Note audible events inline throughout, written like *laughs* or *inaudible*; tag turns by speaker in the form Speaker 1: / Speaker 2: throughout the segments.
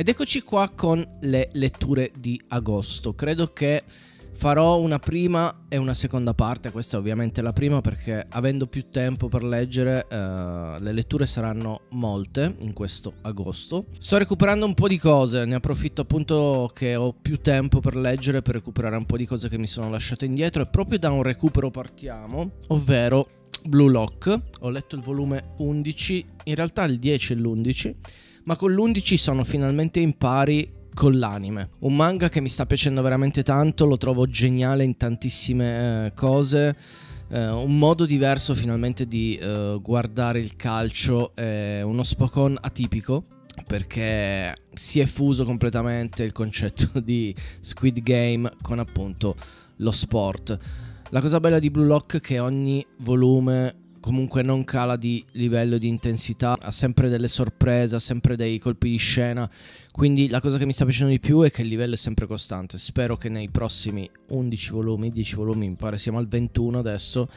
Speaker 1: Ed eccoci qua con le letture di agosto. Credo che farò una prima e una seconda parte. Questa è ovviamente la prima perché avendo più tempo per leggere, eh, le letture saranno molte in questo agosto. Sto recuperando un po' di cose, ne approfitto appunto che ho più tempo per leggere per recuperare un po' di cose che mi sono lasciate indietro e proprio da un recupero partiamo, ovvero Blue Lock. Ho letto il volume 11, in realtà il 10 e l'11 ma con l'11 sono finalmente in pari con l'anime. Un manga che mi sta piacendo veramente tanto, lo trovo geniale in tantissime eh, cose. Uh, un modo diverso finalmente di uh, guardare il calcio, è uno Spokon atipico perché si è fuso completamente il concetto *laughs* di Squid Game con appunto lo sport. La cosa bella di Blue Lock è che ogni volume comunque non cala di livello di intensità, ha sempre delle sorprese, ha sempre dei colpi di scena, quindi la cosa che mi sta piacendo di più è che il livello è sempre costante. Spero che nei prossimi 11 volumi, 10 volumi, mi pare siamo al 21 adesso,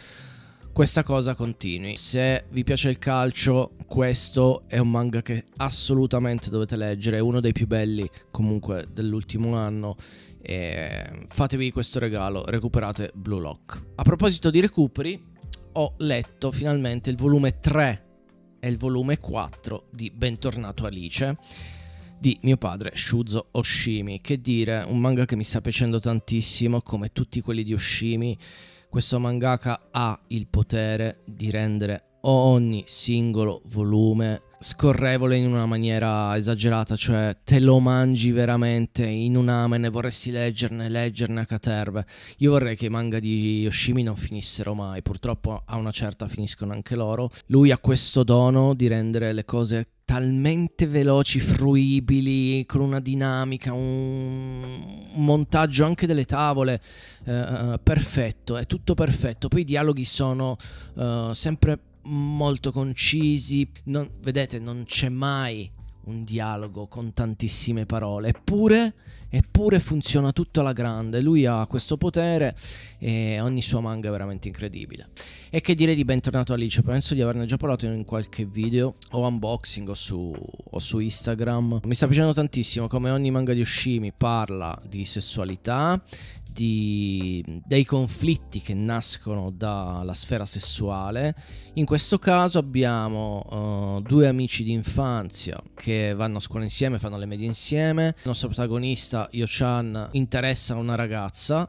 Speaker 1: questa cosa continui. Se vi piace il calcio, questo è un manga che assolutamente dovete leggere, è uno dei più belli comunque dell'ultimo anno. E fatevi questo regalo, recuperate Blue Lock. A proposito di recuperi, ho letto finalmente il volume 3 e il volume 4 di Bentornato Alice di mio padre Shuzo Oshimi. Che dire, un manga che mi sta piacendo tantissimo, come tutti quelli di Oshimi. Questo mangaka ha il potere di rendere ogni singolo volume scorrevole in una maniera esagerata, cioè te lo mangi veramente in un amen vorresti leggerne, leggerne a caterve. Io vorrei che i manga di Yoshimi non finissero mai, purtroppo a una certa finiscono anche loro. Lui ha questo dono di rendere le cose talmente veloci, fruibili, con una dinamica, un, montaggio anche delle tavole uh, perfetto, è tutto perfetto. Poi i dialoghi sono uh, sempre molto concisi. Non, vedete, non c'è mai un dialogo con tantissime parole. Eppure, eppure funziona tutto alla grande. Lui ha questo potere e ogni suo manga è veramente incredibile. E che dire di Bentornato Alice? Penso di averne già parlato in qualche video o unboxing o su, o su Instagram. Mi sta piacendo tantissimo come ogni manga di Ushimi parla di sessualità, di, dei conflitti che nascono dalla sfera sessuale. In questo caso abbiamo uh, due amici di infanzia che vanno a scuola insieme, fanno le medie insieme. Il nostro protagonista, Yo-chan, interessa una ragazza.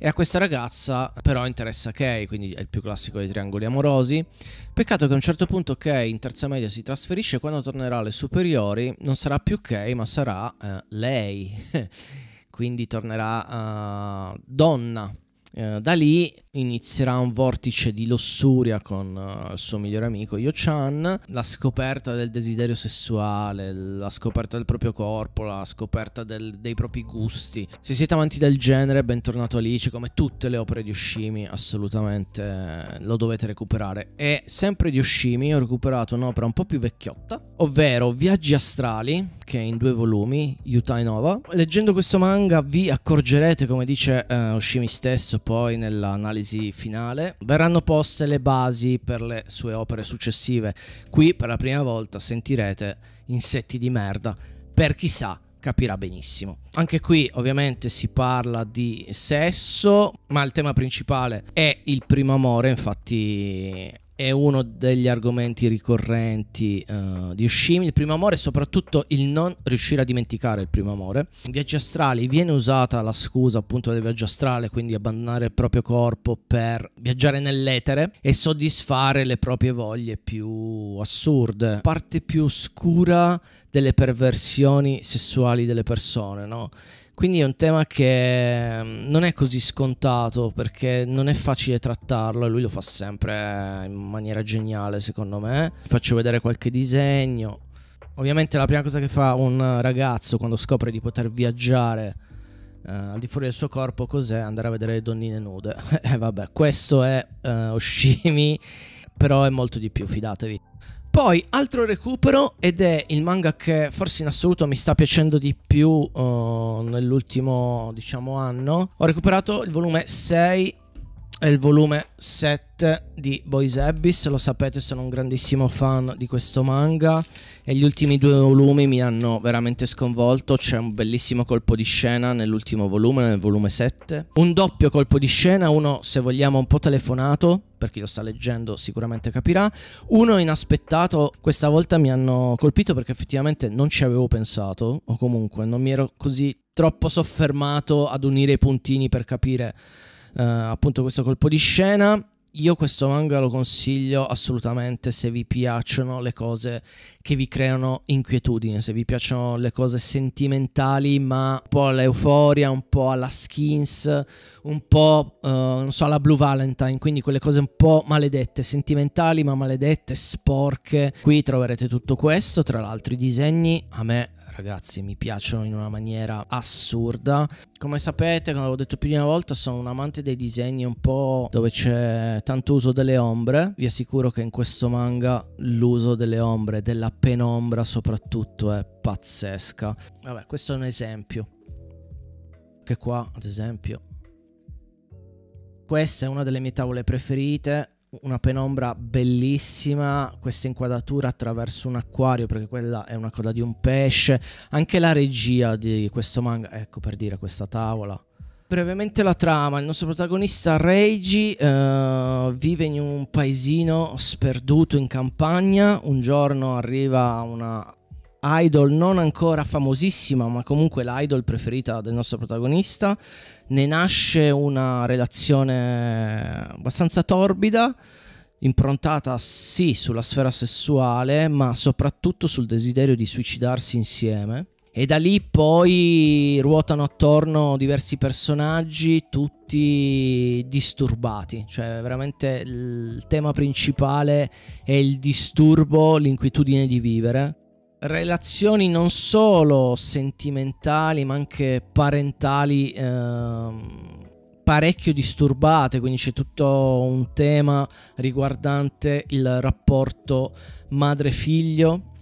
Speaker 1: E a questa ragazza però interessa Kei, quindi è il più classico dei triangoli amorosi. Peccato che a un certo punto Kei in terza media si trasferisce, quando tornerà alle superiori non sarà più Kei ma sarà uh, lei. *laughs* quindi tornerà uh, donna. Uh, da lì inizierà un vortice di lussuria con uh, il suo migliore amico Yo-chan, la scoperta del desiderio sessuale, la scoperta del proprio corpo, la scoperta del, dei propri gusti. Se siete amanti del genere, bentornato Alice, come tutte le opere di Ushimi, assolutamente eh, lo dovete recuperare. E sempre di Ushimi ho recuperato un'opera un po' più vecchiotta, ovvero Viaggi astrali, che è in due volumi, Yutai Nova. Leggendo questo manga vi accorgerete, come dice uh, Ushimi stesso poi nell'analisi analisi finale, verranno poste le basi per le sue opere successive. Qui per la prima volta sentirete insetti di merda, per chi sa capirà benissimo. Anche qui ovviamente si parla di sesso, ma il tema principale è il primo amore, infatti è uno degli argomenti ricorrenti uh, di Ushimi, il primo amore e soprattutto il non riuscire a dimenticare il primo amore. In viaggi astrali viene usata la scusa appunto del viaggio astrale, quindi abbandonare il proprio corpo per viaggiare nell'etere e soddisfare le proprie voglie più assurde. Parte più oscura delle perversioni sessuali delle persone, no? Quindi è un tema che mm, non è così scontato perché non è facile trattarlo e lui lo fa sempre in maniera geniale secondo me. Faccio vedere qualche disegno. Ovviamente la prima cosa che fa un ragazzo quando scopre di poter viaggiare uh, al di fuori del suo corpo cos'è? Andare a vedere le donnine nude. E *laughs* eh, vabbè, questo è uh, Oshimi, però è molto di più, fidatevi. Poi altro recupero ed è il manga che forse in assoluto mi sta piacendo di più uh, nell'ultimo diciamo anno. Ho recuperato il volume 6 è il volume 7 di Boys Abyss, lo sapete sono un grandissimo fan di questo manga e gli ultimi due volumi mi hanno veramente sconvolto, c'è un bellissimo colpo di scena nell'ultimo volume, nel volume 7, un doppio colpo di scena, uno se vogliamo un po' telefonato, per chi lo sta leggendo sicuramente capirà, uno inaspettato, questa volta mi hanno colpito perché effettivamente non ci avevo pensato, o comunque non mi ero così troppo soffermato ad unire i puntini per capire eh, appunto questo colpo di scena. Io questo manga lo consiglio assolutamente se vi piacciono le cose che vi creano inquietudine, se vi piacciono le cose sentimentali ma un po' all'euforia, un po' alla skins, un po' uh, non so alla Blue Valentine, quindi quelle cose un po' maledette, sentimentali ma maledette, sporche. Qui troverete tutto questo, tra l'altro i disegni a me ragazzi mi piacciono in una maniera assurda. Come sapete, come avevo detto più di una volta, sono un amante dei disegni un po' dove c'è tanto uso delle ombre. Vi assicuro che in questo manga l'uso delle ombre, della penombra soprattutto, è pazzesca. Vabbè, questo è un esempio. Che qua, ad esempio, questa è una delle mie tavole preferite una penombra bellissima, questa inquadratura attraverso un acquario perché quella è una coda di un pesce, anche la regia di questo manga, ecco per dire questa tavola. Brevemente la trama, il nostro protagonista Reiji uh, vive in un paesino sperduto in campagna, un giorno arriva una idol non ancora famosissima, ma comunque l'idol preferita del nostro protagonista. Ne nasce una relazione abbastanza torbida, improntata sì sulla sfera sessuale, ma soprattutto sul desiderio di suicidarsi insieme. E da lì poi ruotano attorno diversi personaggi, tutti disturbati, cioè veramente il tema principale è il disturbo, l'inquietudine di vivere relazioni non solo sentimentali ma anche parentali ehm, parecchio disturbate, quindi c'è tutto un tema riguardante il rapporto madre-figlio.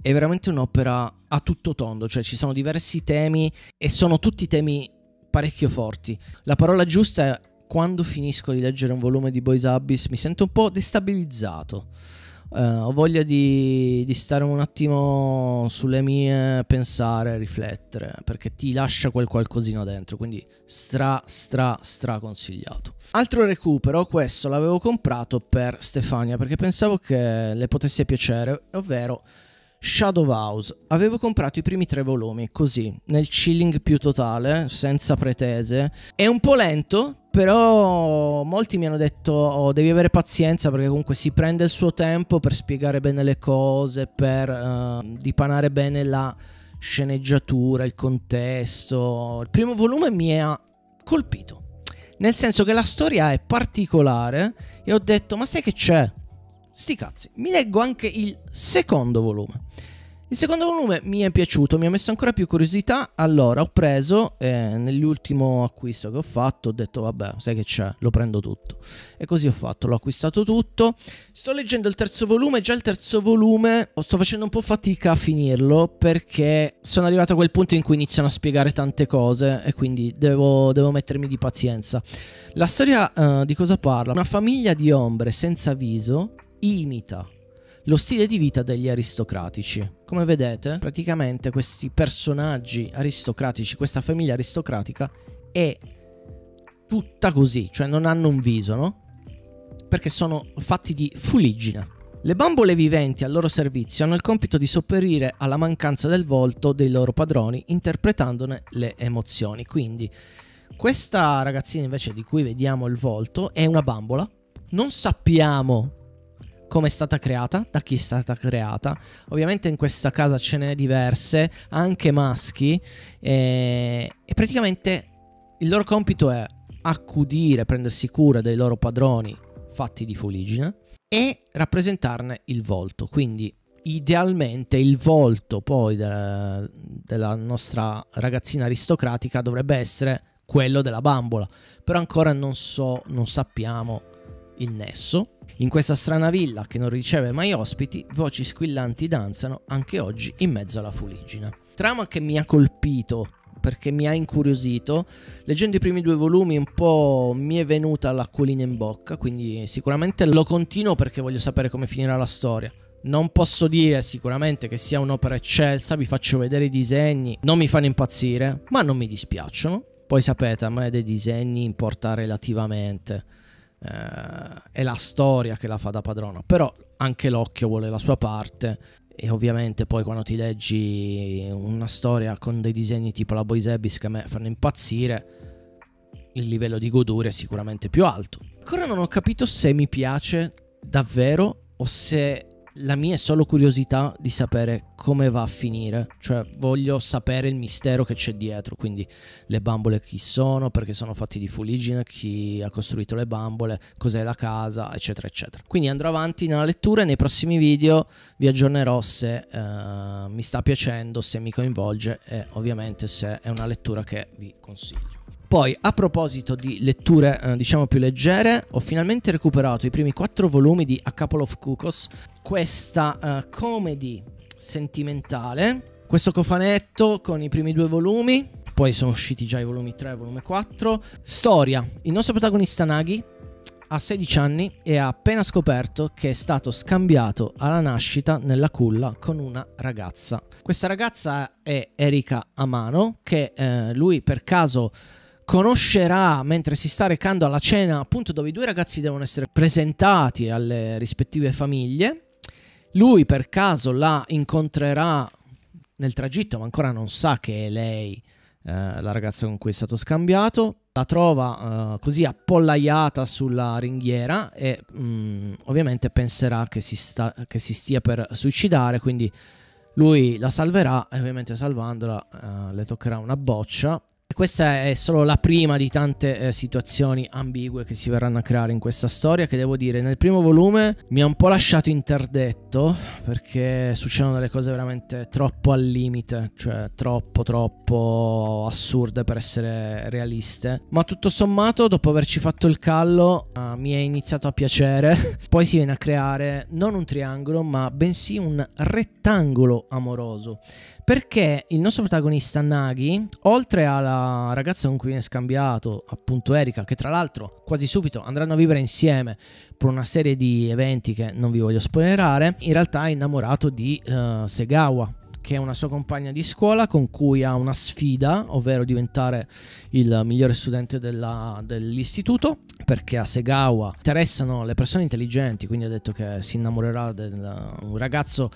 Speaker 1: È veramente un'opera a tutto tondo, cioè ci sono diversi temi e sono tutti temi parecchio forti. La parola giusta è quando finisco di leggere un volume di Boys Abyss mi sento un po' destabilizzato Uh, ho voglia di, di, stare un attimo sulle mie, pensare, riflettere, perché ti lascia quel qualcosino dentro, quindi stra, stra, stra consigliato. Altro recupero, questo l'avevo comprato per Stefania, perché pensavo che le potesse piacere, ovvero Shadow House. Avevo comprato i primi tre volumi, così, nel chilling più totale, senza pretese. È un po' lento, però molti mi hanno detto oh, devi avere pazienza perché comunque si prende il suo tempo per spiegare bene le cose, per uh, dipanare bene la sceneggiatura, il contesto. Il primo volume mi ha colpito, nel senso che la storia è particolare e ho detto ma sai che c'è? Sti cazzi, mi leggo anche il secondo volume. Il secondo volume mi è piaciuto, mi ha messo ancora più curiosità, allora ho preso eh, nell'ultimo acquisto che ho fatto, ho detto vabbè, sai che c'è, lo prendo tutto. E così ho fatto, l'ho acquistato tutto. Sto leggendo il terzo volume, già il terzo volume sto facendo un po' fatica a finirlo perché sono arrivato a quel punto in cui iniziano a spiegare tante cose e quindi devo, devo mettermi di pazienza. La storia uh, di cosa parla? Una famiglia di ombre senza viso imita lo stile di vita degli aristocratici. Come vedete, praticamente questi personaggi aristocratici, questa famiglia aristocratica è tutta così, cioè non hanno un viso, no? Perché sono fatti di fuliggine. Le bambole viventi al loro servizio hanno il compito di sopperire alla mancanza del volto dei loro padroni interpretandone le emozioni. Quindi questa ragazzina invece di cui vediamo il volto è una bambola. Non sappiamo come è stata creata, da chi è stata creata. Ovviamente in questa casa ce n'è diverse, anche maschi, e, e praticamente il loro compito è accudire, prendersi cura dei loro padroni fatti di fuligine e rappresentarne il volto. Quindi idealmente il volto poi de- della nostra ragazzina aristocratica dovrebbe essere quello della bambola, però ancora non so, non sappiamo il nesso. In questa strana villa che non riceve mai ospiti, voci squillanti danzano anche oggi in mezzo alla fuliggine. Trama che mi ha colpito perché mi ha incuriosito. Leggendo i primi due volumi un po' mi è venuta l'acquolina in bocca, quindi sicuramente lo continuo perché voglio sapere come finirà la storia. Non posso dire sicuramente che sia un'opera eccelsa, vi faccio vedere i disegni, non mi fanno impazzire, ma non mi dispiacciono. Poi sapete, a me dei disegni importa relativamente. Eh, è la storia che la fa da padrona, però anche l'occhio vuole la sua parte e ovviamente poi quando ti leggi una storia con dei disegni tipo la Boys Abyss che a me fanno impazzire, il livello di goduria è sicuramente più alto. Ancora non ho capito se mi piace davvero o se la mia è solo curiosità di sapere come va a finire, cioè voglio sapere il mistero che c'è dietro, quindi le bambole chi sono, perché sono fatti di fuligine, chi ha costruito le bambole, cos'è la casa, eccetera, eccetera. Quindi andrò avanti nella lettura e nei prossimi video vi aggiornerò se uh, mi sta piacendo, se mi coinvolge e ovviamente se è una lettura che vi consiglio. Poi, a proposito di letture, eh, diciamo più leggere, ho finalmente recuperato i primi quattro volumi di A Couple of Cuckoos, questa uh, comedy sentimentale, questo cofanetto con i primi due volumi, poi sono usciti già i volumi 3 e volume 4. Storia, il nostro protagonista Nagi ha 16 anni e ha appena scoperto che è stato scambiato alla nascita nella culla con una ragazza. Questa ragazza è Erika Amano, che eh, lui per caso conoscerà mentre si sta recando alla cena, appunto dove i due ragazzi devono essere presentati alle rispettive famiglie. Lui per caso la incontrerà nel tragitto, ma ancora non sa che è lei eh, la ragazza con cui è stato scambiato. La trova eh, così appollaiata sulla ringhiera e mm, ovviamente penserà che si, sta, che si stia per suicidare, quindi lui la salverà e ovviamente salvandola eh, le toccherà una boccia questa è solo la prima di tante eh, situazioni ambigue che si verranno a creare in questa storia che devo dire nel primo volume mi ha un po' lasciato interdetto perché succedono delle cose veramente troppo al limite, cioè troppo troppo assurde per essere realiste, ma tutto sommato dopo averci fatto il callo uh, mi è iniziato a piacere, *laughs* poi si viene a creare non un triangolo ma bensì un rettangolo amoroso perché il nostro protagonista Nagi, oltre alla ragazza con cui viene scambiato, appunto Erika, che tra l'altro quasi subito andranno a vivere insieme per una serie di eventi che non vi voglio spoilerare, in realtà è innamorato di uh, Segawa, che è una sua compagna di scuola con cui ha una sfida, ovvero diventare il migliore studente dell'istituto, perché a Segawa interessano le persone intelligenti, quindi ha detto che si innamorerà di un ragazzo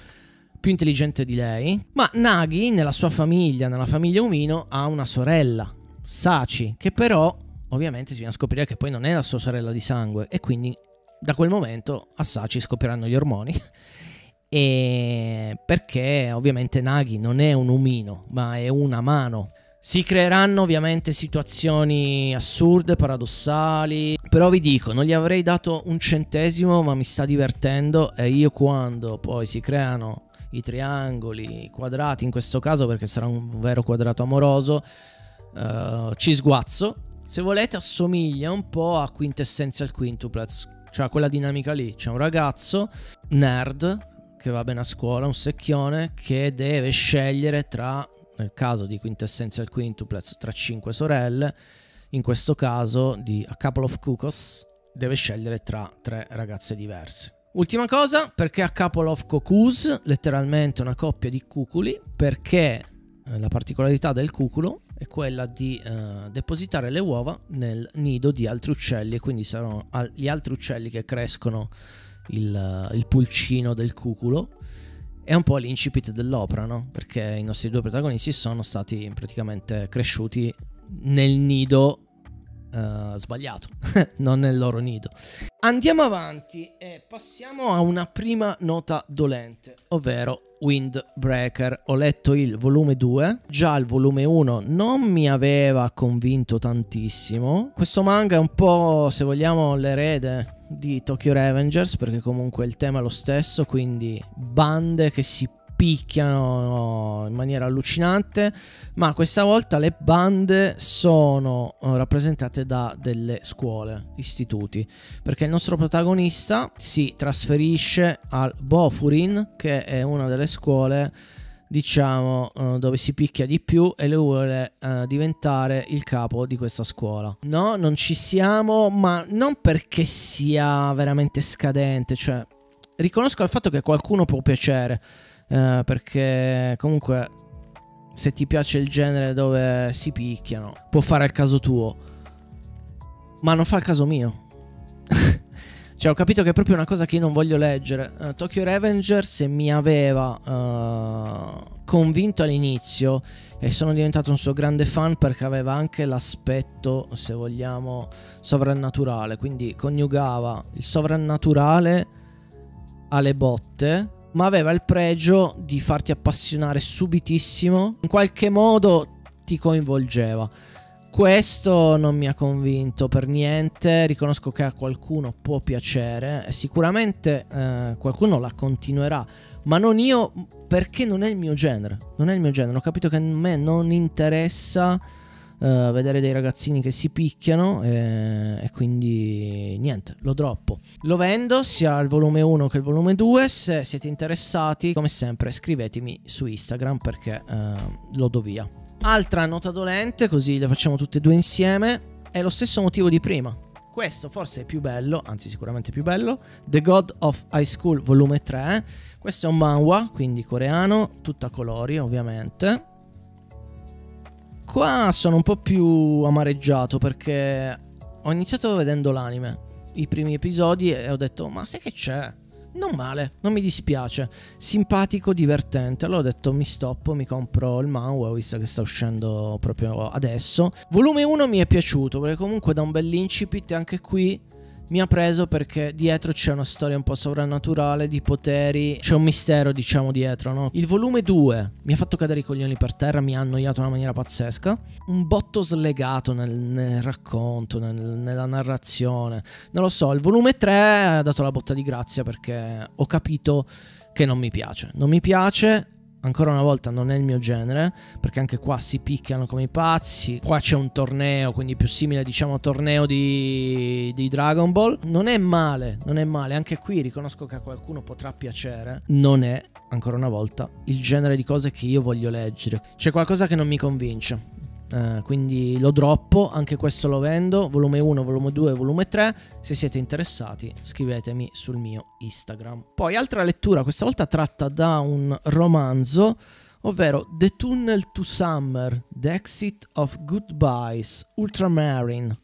Speaker 1: più intelligente di lei, ma Nagi nella sua famiglia, nella famiglia Umino, ha una sorella, Sachi, che però ovviamente si viene a scoprire che poi non è la sua sorella di sangue e quindi da quel momento a Sachi scopriranno gli ormoni. *laughs* e perché ovviamente Nagi non è un umino, ma è una mano. Si creeranno ovviamente situazioni assurde, paradossali, però vi dico, non gli avrei dato un centesimo, ma mi sta divertendo e io quando poi si creano i triangoli, i quadrati in questo caso perché sarà un vero quadrato amoroso, uh, ci sguazzo. Se volete assomiglia un po' a Quintessential Quintuplets, cioè quella dinamica lì. C'è un ragazzo nerd che va bene a scuola, un secchione che deve scegliere tra, nel caso di Quintessential Quintuplets, tra cinque sorelle, in questo caso di A Couple of Cuckoos, deve scegliere tra tre ragazze diverse. Ultima cosa, perché a couple of cuckoos, letteralmente una coppia di cuculi, perché eh, la particolarità del cuculo è quella di eh, depositare le uova nel nido di altri uccelli e quindi saranno gli altri uccelli che crescono il, il pulcino del cuculo. È un po' l'incipit dell'opera, no? Perché i nostri due protagonisti sono stati praticamente cresciuti nel nido uh, sbagliato, *laughs* non nel loro nido. Andiamo avanti e passiamo a una prima nota dolente, ovvero Windbreaker. Ho letto il volume 2, già il volume 1 non mi aveva convinto tantissimo. Questo manga è un po', se vogliamo, l'erede di Tokyo Revengers perché comunque il tema è lo stesso, quindi bande che si picchiano in maniera allucinante, ma questa volta le bande sono eh, rappresentate da delle scuole, istituti, perché il nostro protagonista si trasferisce al Bofurin, che è una delle scuole diciamo, uh, dove si picchia di più e lui vuole uh, diventare il capo di questa scuola. No, non ci siamo, ma non perché sia veramente scadente, cioè riconosco il fatto che qualcuno può piacere, uh, perché comunque se ti piace il genere dove si picchiano, può fare il caso tuo, ma non fa il caso mio. *laughs* Cioè, ho capito che è proprio una cosa che io non voglio leggere. Uh, Tokyo Revengers mi aveva uh, convinto all'inizio e sono diventato un suo grande fan perché aveva anche l'aspetto, se vogliamo, sovrannaturale. Quindi coniugava il sovrannaturale alle botte, ma aveva il pregio di farti appassionare subitissimo. In qualche modo ti coinvolgeva. Questo non mi ha convinto per niente, riconosco che a qualcuno può piacere sicuramente eh, qualcuno la continuerà, ma non io perché non è il mio genere, non è il mio genere, ho capito che a me non interessa eh, vedere dei ragazzini che si picchiano e, e, quindi niente, lo droppo. Lo vendo sia il volume 1 che il volume 2, se siete interessati come sempre scrivetemi su Instagram perché eh, lo do via. Altra nota dolente, così le facciamo tutte e due insieme, è lo stesso motivo di prima. Questo forse è più bello, anzi sicuramente più bello, The God of High School volume 3. Questo è un manhwa, quindi coreano, tutto a colori ovviamente. Qua sono un po' più amareggiato perché ho iniziato vedendo l'anime, i primi episodi e ho detto ma sai che c'è? non male, non mi dispiace, simpatico, divertente. Allora ho detto mi stoppo, mi compro il manhwa, visto che sta uscendo proprio adesso. Volume 1 mi è piaciuto perché comunque da un bell'incipit anche qui mi ha preso perché dietro c'è una storia un po' sovrannaturale di poteri, c'è un mistero diciamo dietro, no? Il volume 2 mi ha fatto cadere i coglioni per terra, mi ha annoiato in una maniera pazzesca, un botto slegato nel, nel racconto, nel, nella narrazione, non lo so, il volume 3 ha dato la botta di grazia perché ho capito che non mi piace, non mi piace, ancora una volta non è il mio genere, perché anche qua si picchiano come i pazzi. Qua c'è un torneo, quindi più simile diciamo a torneo di, di Dragon Ball. Non è male, non è male. Anche qui riconosco che a qualcuno potrà piacere. Non è, ancora una volta, il genere di cose che io voglio leggere. C'è qualcosa che non mi convince. Uh, quindi lo droppo, anche questo lo vendo, volume 1, volume 2, volume 3. Se siete interessati, scrivetemi sul mio Instagram. Poi altra lettura, questa volta tratta da un romanzo, ovvero The Tunnel to Summer, The Exit of Goodbyes, Ultramarine.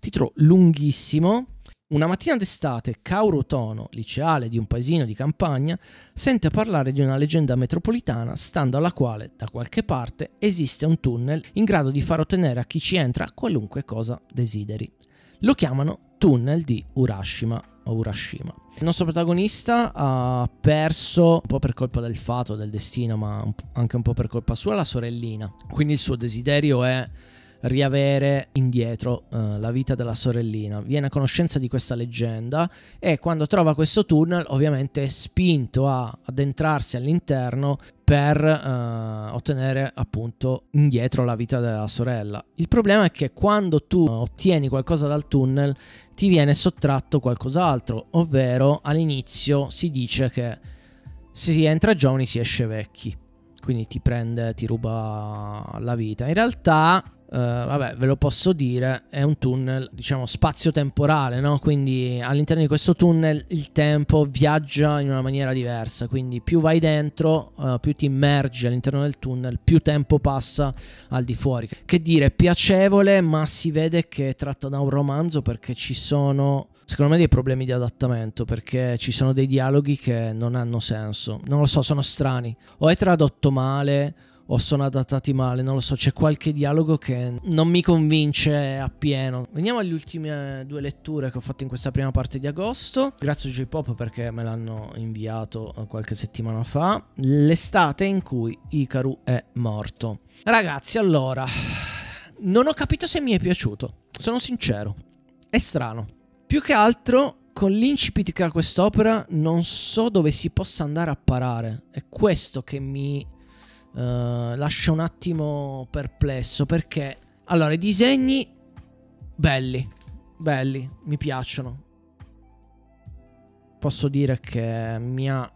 Speaker 1: Titolo lunghissimo, una mattina d'estate, Kauro Tono, liceale di un paesino di campagna, sente parlare di una leggenda metropolitana stando alla quale, da qualche parte, esiste un tunnel in grado di far ottenere a chi ci entra qualunque cosa desideri. Lo chiamano tunnel di Urashima Urashima. Il nostro protagonista ha perso, un po' per colpa del fato, del destino, ma anche un po' per colpa sua, la sorellina. Quindi il suo desiderio è riavere indietro uh, la vita della sorellina. Viene a conoscenza di questa leggenda e quando trova questo tunnel ovviamente è spinto a addentrarsi all'interno per uh, ottenere appunto indietro la vita della sorella. Il problema è che quando tu ottieni qualcosa dal tunnel ti viene sottratto qualcos'altro, ovvero all'inizio si dice che si entra giovani si esce vecchi. Quindi ti prende, ti ruba la vita. In realtà Uh, vabbè, ve lo posso dire, è un tunnel, diciamo, spazio-temporale, no? Quindi all'interno di questo tunnel il tempo viaggia in una maniera diversa, quindi più vai dentro, uh, più ti immergi all'interno del tunnel, più tempo passa al di fuori. Che dire, piacevole, ma si vede che è tratta da un romanzo perché ci sono secondo me dei problemi di adattamento perché ci sono dei dialoghi che non hanno senso. Non lo so, sono strani. O è tradotto male o sono adattati male, non lo so, c'è qualche dialogo che non mi convince appieno. Veniamo alle ultime due letture che ho fatto in questa prima parte di agosto. Grazie a J-Pop perché me l'hanno inviato eh, qualche settimana fa. L'estate in cui Ikaru è morto. Ragazzi, allora, non ho capito se mi è piaciuto, sono sincero. È strano. Più che altro con l'incipit che ha quest'opera non so dove si possa andare a parare. È questo che mi uh, lascia un attimo perplesso perché allora i disegni belli, belli, mi piacciono. Posso dire che mi ha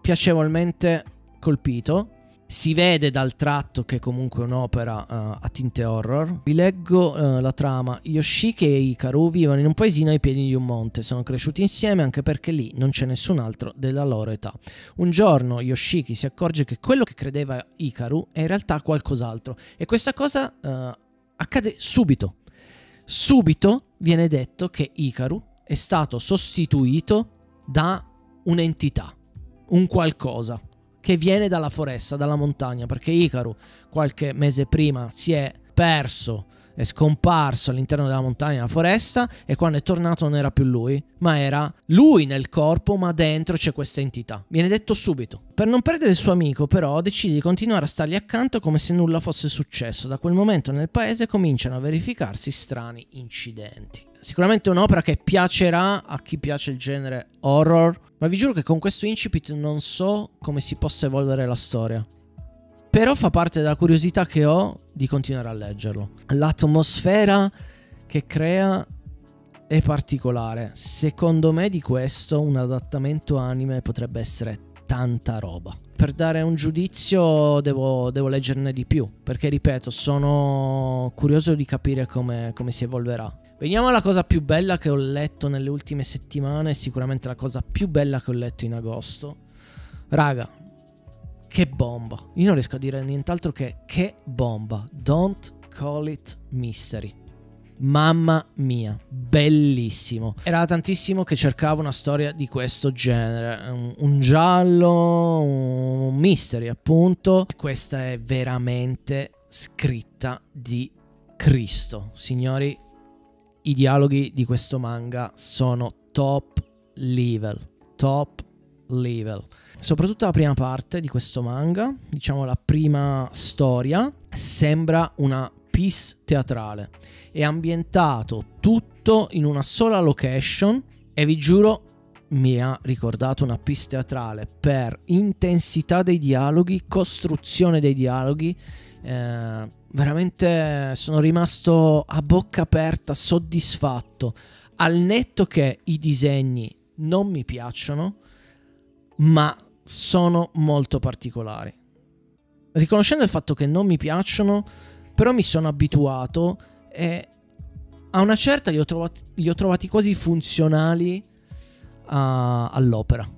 Speaker 1: piacevolmente colpito. Si vede dal tratto che è comunque un'opera uh, a tinte horror. Vi leggo uh, la trama. Yoshiki e Hikaru vivono in un paesino ai piedi di un monte. Sono cresciuti insieme anche perché lì non c'è nessun altro della loro età. Un giorno Yoshiki si accorge che quello che credeva Hikaru è in realtà qualcos'altro. E questa cosa uh, accade subito. Subito viene detto che Hikaru è stato sostituito da un'entità, un qualcosa che viene dalla foresta, dalla montagna, perché Icaru qualche mese prima si è perso è scomparso all'interno della montagna della foresta e quando è tornato non era più lui, ma era lui nel corpo, ma dentro c'è questa entità. Viene detto subito. Per non perdere il suo amico, però, decide di continuare a stargli accanto come se nulla fosse successo. Da quel momento nel paese cominciano a verificarsi strani incidenti. Sicuramente un'opera che piacerà a chi piace il genere horror, ma vi giuro che con questo incipit non so come si possa evolvere la storia. Però fa parte della curiosità che ho di continuare a leggerlo. L'atmosfera che crea è particolare. Secondo me di questo un adattamento anime potrebbe essere tanta roba. Per dare un giudizio devo, devo leggerne di più, perché ripeto, sono curioso di capire come, come si evolverà. Veniamo alla cosa più bella che ho letto nelle ultime settimane, sicuramente la cosa più bella che ho letto in agosto. Raga, che bomba. Io non riesco a dire nient'altro che che bomba. Don't call it mystery. Mamma mia, bellissimo. Era tantissimo che cercavo una storia di questo genere. Un, un giallo, un mystery appunto. Questa è veramente scritta di Cristo. Signori, i dialoghi di questo manga sono top level. Top level. Soprattutto la prima parte di questo manga, diciamo la prima storia, sembra una piece teatrale. È ambientato tutto in una sola location e vi giuro mi ha ricordato una piece teatrale per intensità dei dialoghi, costruzione dei dialoghi. Eh, veramente sono rimasto a bocca aperta, soddisfatto. Al netto che i disegni non mi piacciono, ma sono molto particolari. Riconoscendo il fatto che non mi piacciono, però mi sono abituato e a una certa li ho trovati, li ho trovati quasi funzionali a, all'opera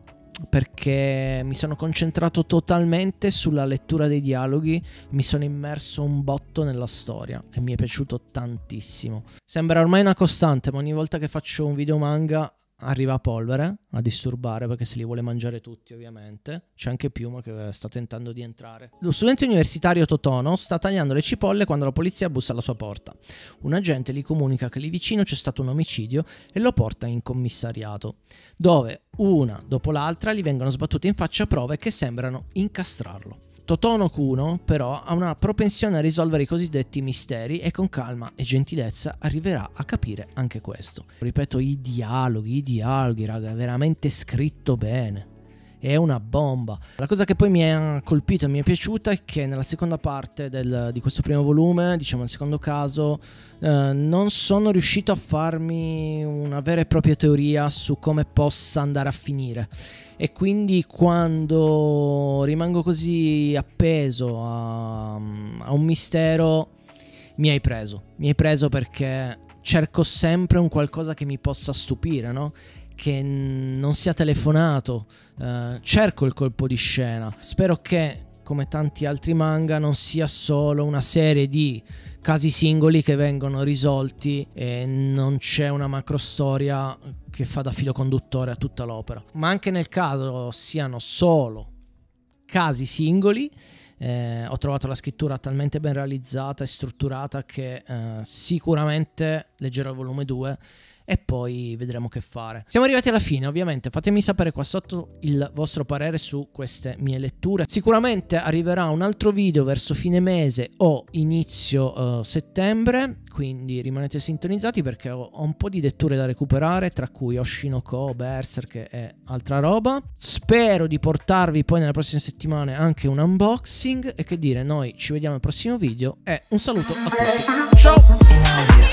Speaker 1: perché mi sono concentrato totalmente sulla lettura dei dialoghi, mi sono immerso un botto nella storia e mi è piaciuto tantissimo. Sembra ormai una costante, ma ogni volta che faccio un video manga arriva a polvere a disturbare perché se li vuole mangiare tutti ovviamente. C'è anche Piuma che sta tentando di entrare. Lo studente universitario Totono sta tagliando le cipolle quando la polizia bussa alla sua porta. Un agente gli comunica che lì vicino c'è stato un omicidio e lo porta in commissariato, dove una dopo l'altra gli vengono sbattute in faccia prove che sembrano incastrarlo. Totono Kuno però ha una propensione a risolvere i cosiddetti misteri e con calma e gentilezza arriverà a capire anche questo. Ripeto, i dialoghi, i dialoghi, raga, è veramente scritto bene è una bomba. La cosa che poi mi ha colpito e mi è piaciuta è che nella seconda parte del, di questo primo volume, diciamo nel secondo caso, eh, non sono riuscito a farmi una vera e propria teoria su come possa andare a finire. E quindi quando rimango così appeso a, a un mistero, mi hai preso. Mi hai preso perché cerco sempre un qualcosa che mi possa stupire, no? Che non sia telefonato, eh, cerco il colpo di scena. Spero che, come tanti altri manga, non sia solo una serie di casi singoli che vengono risolti e non c'è una macro storia che fa da filo conduttore a tutta l'opera. Ma anche nel caso siano solo casi singoli, eh, ho trovato la scrittura talmente ben realizzata e strutturata che eh, sicuramente leggerò il volume 2 e poi vedremo che fare. Siamo arrivati alla fine, ovviamente fatemi sapere qua sotto il vostro parere su queste mie letture. Sicuramente arriverà un altro video verso fine mese o inizio uh, settembre, quindi rimanete sintonizzati perché ho, ho, un po' di letture da recuperare, tra cui Oshinoko, Berserk e altra roba. Spero di portarvi poi nelle prossime settimane anche un unboxing e che dire, noi ci vediamo al prossimo video e un saluto a tutti. Ciao!